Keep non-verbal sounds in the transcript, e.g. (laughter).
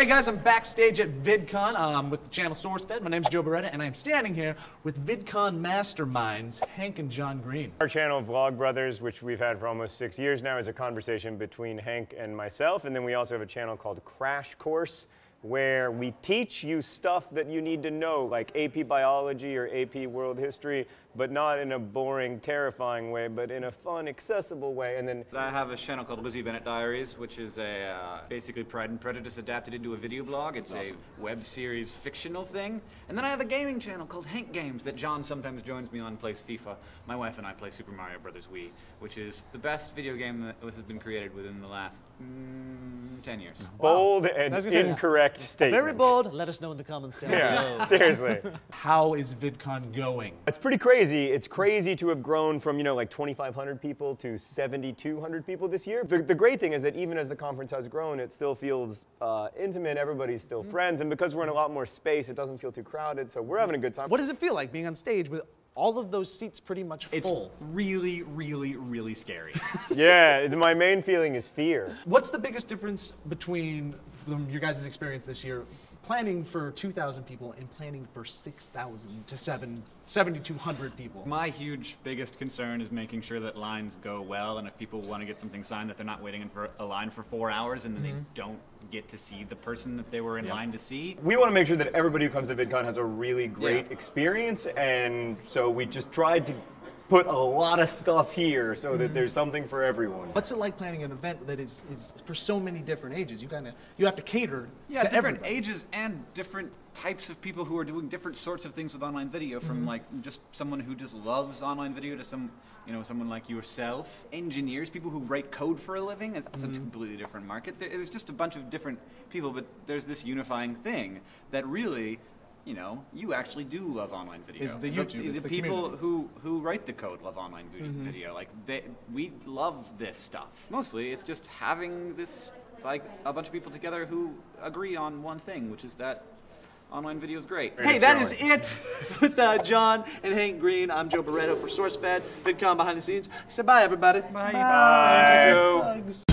Hey guys, I'm backstage at VidCon um, with the channel SourceFed. My name's Joe Bereta, and I'm standing here with VidCon masterminds Hank and John Green. Our channel, Vlogbrothers, which we've had for almost six years now, is a conversation between Hank and myself. And then we also have a channel called Crash Course, where we teach you stuff that you need to know, like AP Biology or AP World History, but not in a boring, terrifying way, but in a fun, accessible way. And then I have a channel called Lizzie Bennet Diaries, which is a uh, basically Pride and Prejudice adapted into a video blog. It's awesome. a web series fictional thing. And then I have a gaming channel called Hank Games that John sometimes joins me on, plays FIFA. My wife and I play Super Mario Brothers Wii, which is the best video game that has been created within the last mm, 10 years. Bold wow. and incorrect statement. Very bold. Let us know in the comments down yeah, below. (laughs) seriously. How is VidCon going? It's pretty crazy crazy. It's crazy to have grown from, you know, like 2,500 people to 7,200 people this year. The, the, great thing is that even as the conference has grown, it still feels uh, intimate. Everybody's still mm-hmm. friends. And because we're in a lot more space, it doesn't feel too crowded. So we're having a good time. What does it feel like being on stage with all of those seats pretty much full. It's really, really, really scary. (laughs) yeah, my main feeling is fear. What's the biggest difference between from your guys' experience this year, planning for 2,000 people and planning for 6,000 to 7, 7,200 people? My huge biggest concern is making sure that lines go well, and if people want to get something signed, that they're not waiting in for a line for four hours and then mm -hmm. they mm-hmm. don't get to see the person that they were in line to see. We want to make sure that everybody who comes to VidCon has a really great yeah. experience, and so we just tried to put a lot of stuff here so that there's something for everyone. What's it like planning an event that is, is for so many different ages? You kind of you have to cater yeah, to different everybody. ages and different types of people who are doing different sorts of things with online video from mm -hmm. like just someone who just loves online video to some you know someone like yourself engineers people who write code for a living that's, mm -hmm. a mm-hmm. completely different market there's just a bunch of different people but there's this unifying thing that really you know, you actually do love online video. Is the YouTube, the, the, the people who who write the code love online video. Mm -hmm. video. Like they, we love this stuff. Mostly, it's just having this like a bunch of people together who agree on one thing, which is that online video is great. Hey, that is it (laughs) with uh, John and Hank Green. I'm Joe Bereta for SourceFed, VidCon behind the scenes. I said bye, everybody. Bye. Bye. bye. Joe. Hugs.